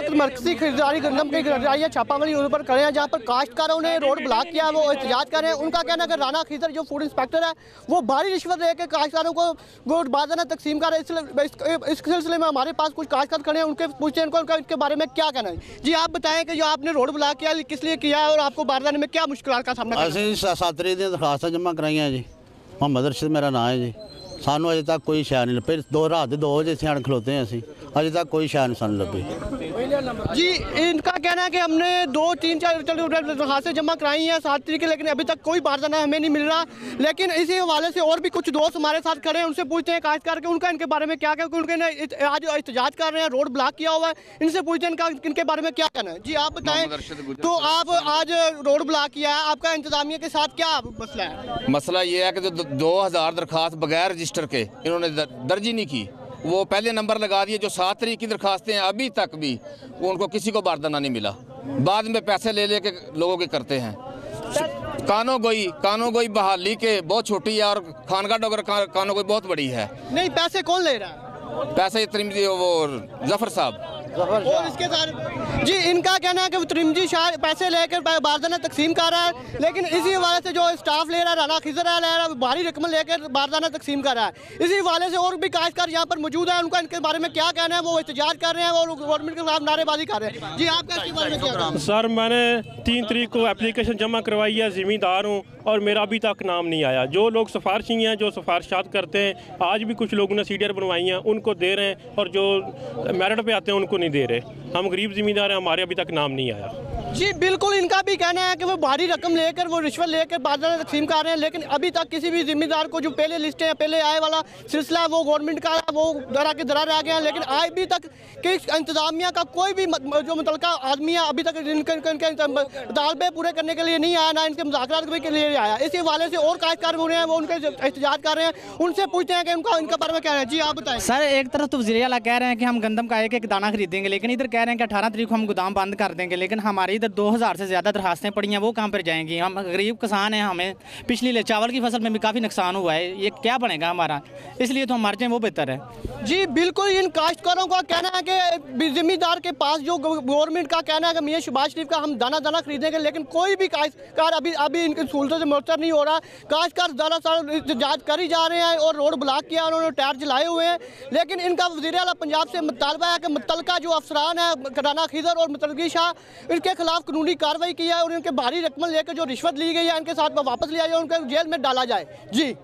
وقت مرکزی خریداری گندم کے گرداریاں چھاپا ماری ان پر کھڑے ہیں جہاں پر کاشتکاروں نے روڈ بلاک کیا ہے وہ احتجاج کر رہے ہیں۔ ان کا کہنا ہے کہ رانا خیزر جو فوڈ انسپیکٹر ہے، وہ بھاری رشوت دے کے کاشتکاروں کو وہ بازارہ تقسیم کر رہے ہیں۔ اس سلسلے میں ہمارے پاس کچھ کاشتکار کھڑے ہیں، ان کے پوچھتے ہیں ان کو، ان کے بارے میں کیا کہنا ہے؟ جی آپ بتائیں کہ جو آپ نے روڈ بلاک کیا، کس لیے کیا ہے اور آپ کو بازار میں کیا مشکلات کا سامنا کرنا ہے؟ ساتری دن درخواستیں جمع کرائی ہیں جی۔ محمد رشید میرا نام ہے جی۔ ਸਾਨੂੰ ਅਜੇ ਤੱਕ ਕੋਈ ਸ਼ੈ ਨਹੀਂ ਲੱਭੀ ਦੋ ਰਾਤ ਦੇ 2 ਵਜੇ ਸਿਆਣ ਖਲੋਤੇ ਹਾਂ ਅਸੀਂ ਅਜੇ ਤੱਕ ਕੋਈ ਸ਼ੈ ਨਹੀਂ ਸਾਨੂੰ ਲੱਭੀ جی ان کا کہنا ہے کہ ہم نے دو تین چار درخواستیں جمع کرائی ہیں سات طریقے لیکن ابھی تک کوئی بارزانہ ہمیں نہیں مل رہا لیکن اسی حوالے سے اور بھی کچھ دوست ہمارے ساتھ کھڑے ہیں ان سے پوچھتے ہیں کاشتکار کے ان کا ان کے بارے میں کیا کہ ان کے آج احتجاج کر رہے ہیں روڈ بلاک کیا ہوا ہے ان سے پوچھتے ہیں ان کا ان کے بارے میں کیا کہنا ہے جی آپ بتائیں تو آپ آج روڈ بلاک کیا ہے آپ کا انتظامیہ کے ساتھ کیا مسئلہ ہے مسئلہ یہ ہے کہ جو دو ہزار درخواست بغیر رجسٹر کے انہوں نے درج ہی نہیں کی۔ وہ پہلے نمبر لگا دیے جو سات تاریخ کی درخواستیں ہیں ابھی تک بھی وہ ان کو کسی کو باردانہ نہیں ملا۔ بعد میں پیسے لے لے کے لوگوں کے کرتے ہیں۔ کانوں گوئی کانوں گوئی بحالی کے بہت چھوٹی ہے اور خانگاہ ڈوگر کانوں گوئی بہت بڑی ہے۔ نہیں پیسے کون لے رہا ہے؟ پیسے وہ ظفر صاحب۔ اور اس کے ساتھ جی ان کا کہنا ہے کہ ترمجی شاہ پیسے لے کر بارزانہ تقسیم کر رہا ہے لیکن اسی حوالے سے جو اسٹاف لے رہا ہے رانا خزر ہے لے رہا ہے بھاری رقم لے کر بارزانہ تقسیم کر رہا ہے۔ اسی حوالے سے اور بھی کاشتکار یہاں پر موجود ہیں ان کا ان کے بارے میں کیا کہنا ہے وہ احتجاج کر رہے ہیں اور گورنمنٹ کے خلاف نعرے بازی کر رہے ہیں۔ جی آپ کا اس کے بارے میں کیا کہنا ہے؟ سر میں نے تین تاریخ کو اپلیکیشن جمع کروائی ہے زمیندار ہوں۔ اور میرا ابھی تک نام نہیں آیا۔ جو لوگ سفارشی ہیں، جو سفارشات کرتے ہیں، آج بھی کچھ لوگوں نے سی ڈی آر بنوائی ہیں، ان کو دے رہے ہیں اور جو میرٹ پہ آتے ہیں، ان کو نہیں دے رہے۔ ہم غریب زمیندار ہیں، ہمارے ابھی تک نام نہیں آیا۔ جی بالکل ان کا بھی کہنا ہے کہ وہ بھاری رقم لے کر، وہ رشوت لے کر بازار تقسیم کر رہے ہیں، لیکن ابھی تک کسی بھی ذمہ دار کو جو پہلے لسٹیں ہیں پہلے آئے والا سلسلہ ہے، وہ گورنمنٹ کا ہے، وہ درا کے درا رہ گیا ہے لیکن ابھی تک کہ انتظامیہ کا کوئی بھی جو متعلقہ آدمی ہے، ابھی تک ان کے مطالبے پورے کرنے کے لیے نہیں آیا، نہ ان کے مذاکرات کے لیے آیا۔ اسی حوالے سے اور کاشتکار ہو رہے ہیں، وہ ان کے احتجاج کر رہے ہیں۔ ان سے پوچھتے ہیں کہ ان کا ان کا بارے میں کیا ہے۔ جی آپ بتائیں۔ سر، ایک طرف تو وزیر اعلیٰ کہہ رہے ہیں کہ ہم گندم کا ایک ایک دانہ خریدیں گے، لیکن ادھر کہہ رہے ہیں کہ اٹھارہ تاریخ کو ہم گودام بند کر دیں گے، لیکن ہماری ادھر دو ہزار سے زیادہ درخواستیں پڑی ہیں، وہ کہاں پر جائیں گی؟ ہم غریب کسان ہیں، ہمیں پچھلی لے چاول کی فصل میں بھی کافی نقصان ہوا ہے۔ یہ کیا بنے گا ہمارا؟ اس لیے تو ہم مر جائیں وہ بہتر ہے۔ جی بالکل، ان کاشتکاروں کا کہنا ہے کہ ذمہ دار کے پاس جو گورنمنٹ کا کہنا ہے کہ میاں شباز شریف کا ہم دانہ دانہ خریدیں گے، لیکن کوئی بھی کاشتکار ابھی ابھی ان کی سہولتوں سے مؤثر نہیں ہو رہا۔ کاشتکار زیادہ سال احتجاج کر ہی جا رہے ہیں اور روڈ بلاک کیا، انہوں نے ٹائر جلائے ہوئے ہیں۔ لیکن ان کا وزیر اعلیٰ پنجاب سے مطالبہ ہے کہ متعلقہ جو افسران ہیں رانا خیزر اور متلقی شاہ، ان کے خلاف قانونی کاروائی کی ہے اور ان کے بھاری رقم لے کے جو رشوت لی گئی ہے ان کے ساتھ واپس لیا جائے ان کو جیل میں ڈالا جائے۔ جی۔